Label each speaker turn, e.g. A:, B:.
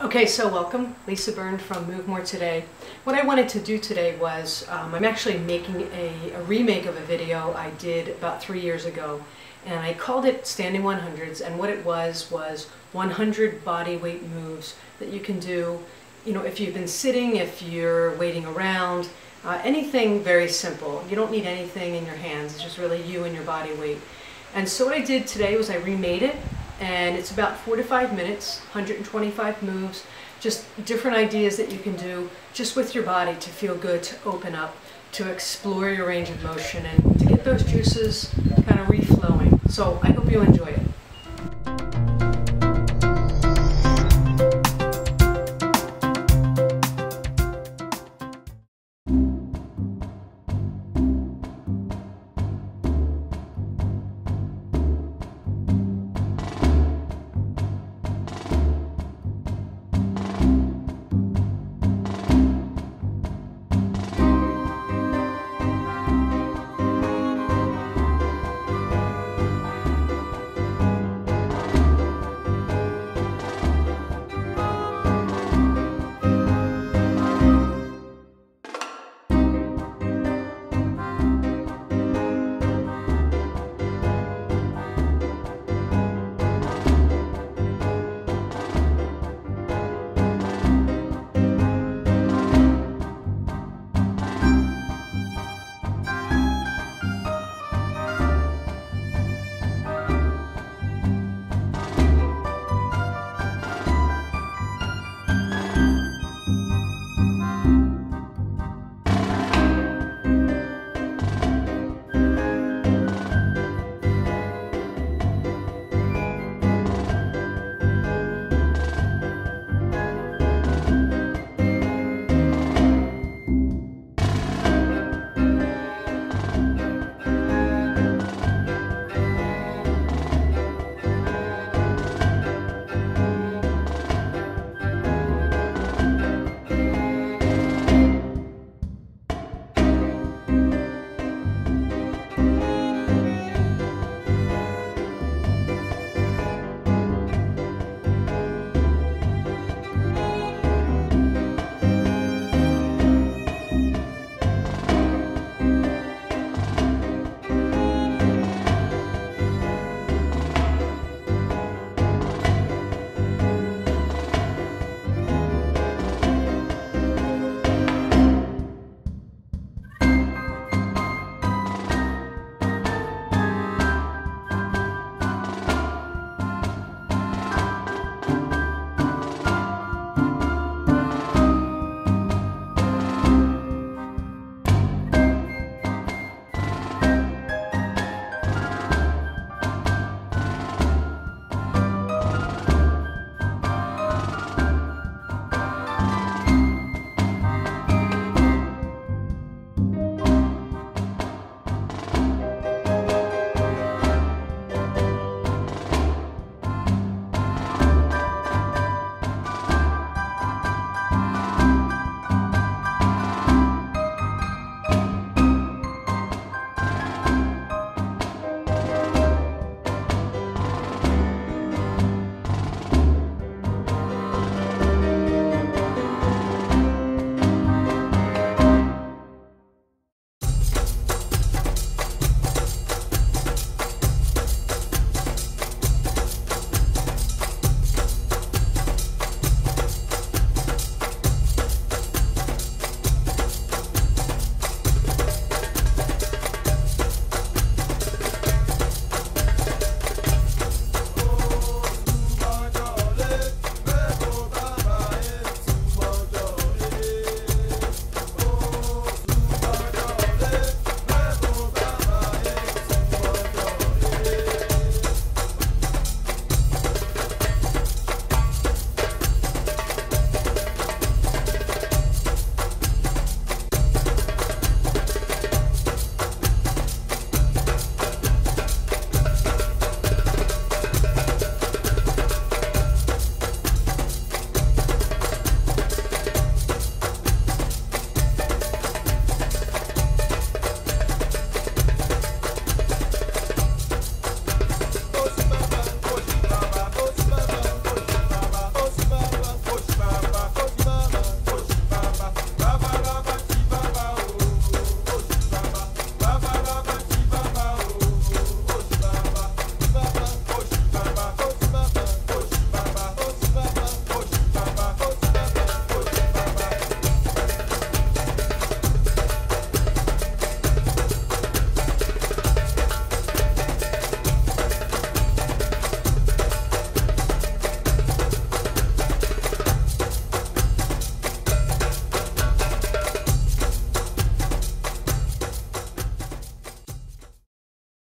A: Okay, so welcome, Lisa Byrne from Move More Today. What I wanted to do today was, um, I'm actually making a, a, remake of a video I did about three years ago, and I called it Standing 100s, and what it was was 100 body weight moves that you can do, you know, if you've been sitting, if you're waiting around, uh, anything very simple. You don't need anything in your hands, it's just really you and your body weight. And so what I did today was I remade it, and it's about four to five minutes, 125 moves, just different ideas that you can do just with your body to feel good, to open up, to explore your range of motion, and to get those juices kind of reflowing. So I hope you enjoy it.